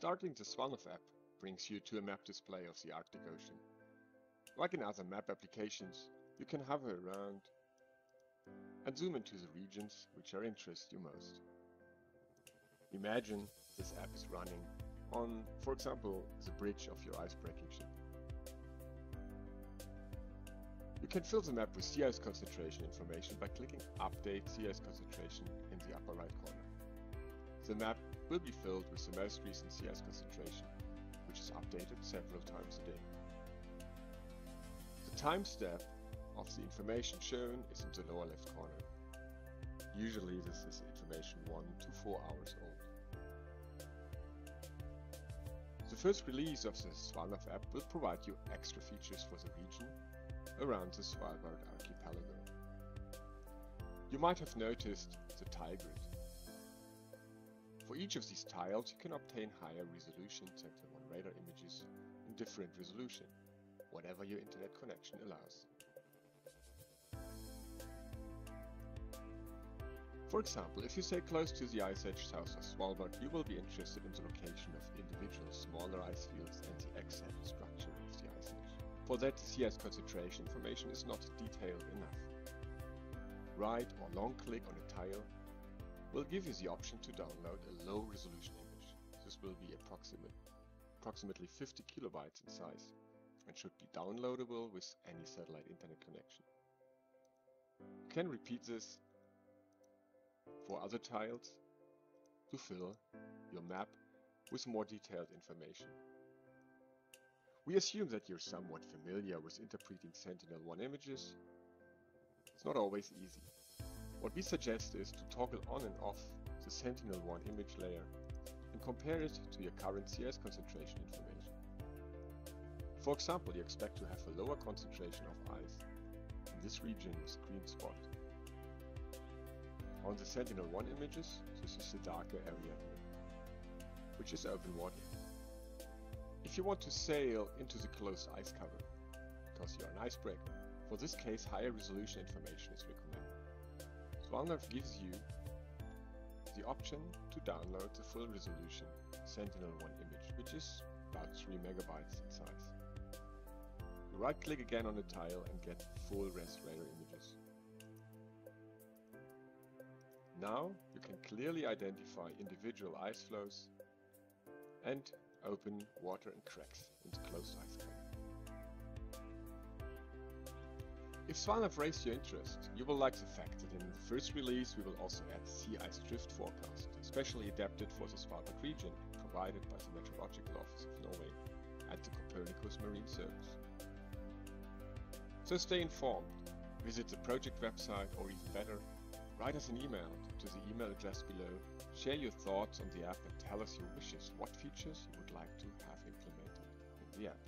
Starting the SvalNav app brings you to a map display of the Arctic Ocean. Like in other map applications, you can hover around and zoom into the regions which are interest you most. Imagine this app is running on, for example, the bridge of your icebreaking ship. You can fill the map with sea ice concentration information by clicking Update Sea Ice Concentration in the upper right corner. The map will be filled with the most recent sea ice concentration, which is updated several times a day. The time step of the information shown is in the lower left corner. Usually this is information 1 to 4 hours old. The first release of the SvalNav app will provide you extra features for the region around the Svalbard archipelago. You might have noticed the tile grid. Each of these tiles you can obtain higher resolution Sentinel-1 radar images in different resolution, whatever your internet connection allows. For example, if you stay close to the ice edge south of Svalbard, you will be interested in the location of individual smaller ice fields and the exact structure of the ice edge. For that, sea concentration information is not detailed enough. Right or long click on a tile will give you the option to download a low resolution image. This will be approximate, approximately 50 kilobytes in size and should be downloadable with any satellite internet connection. You can repeat this for other tiles to fill your map with more detailed information. We assume that you're somewhat familiar with interpreting Sentinel-1 images. It's not always easy. What we suggest is to toggle on and off the Sentinel-1 image layer and compare it to your current ice concentration information. For example, you expect to have a lower concentration of ice in this region with green spot on the Sentinel-1 images, this is the darker area here, which is open water. If you want to sail into the closed ice cover, because you're an icebreaker, for this case higher resolution information is recommended. SvalNav gives you the option to download the full resolution Sentinel-1 image, which is about 3 megabytes in size. You right click again on the tile and get full res images. Now you can clearly identify individual ice floes and open water and cracks in the closed ice cover. If SvalNav raised your interest, you will like the fact that in the first release we will also add sea ice drift forecast, especially adapted for the Svalbard region provided by the Meteorological Office of Norway and the Copernicus Marine Service. So stay informed, visit the project website or even better, Write us an email to the email address below, share your thoughts on the app and tell us your wishes, what features you would like to have implemented in the app.